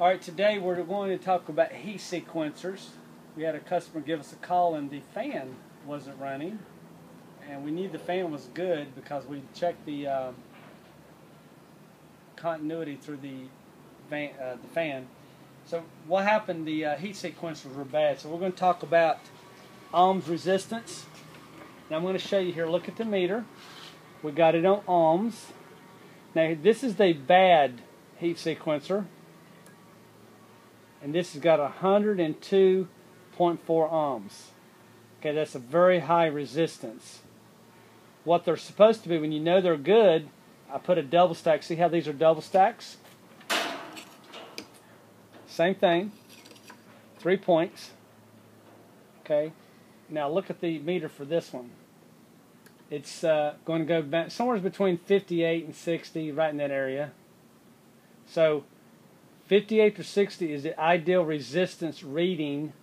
All right, today we're going to talk about heat sequencers. We had a customer give us a call and the fan wasn't running. And we knew the fan was good because we checked the uh, continuity through the, van, uh, the fan. So what happened, the uh, heat sequencers were bad. So we're going to talk about ohms resistance. Now I'm going to show you here, look at the meter. We got it on ohms. Now this is the bad heat sequencer and this has got 102.4 ohms. Okay, that's a very high resistance. What they're supposed to be, when you know they're good, I put a double stack. See how these are double stacks? Same thing. Three points. Okay. Now look at the meter for this one. It's uh, going to go back somewhere between 58 and 60, right in that area. So 58 to 60 is the ideal resistance reading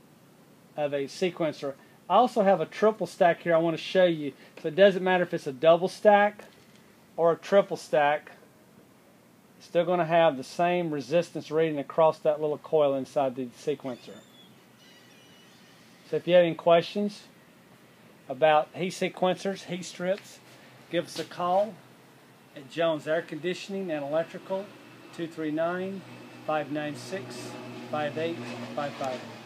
of a sequencer. I also have a triple stack here I want to show you. So it doesn't matter if it's a double stack or a triple stack. It's still going to have the same resistance reading across that little coil inside the sequencer. So if you have any questions about heat sequencers, heat strips, give us a call at Jones Air Conditioning and Electrical 239 596 5855.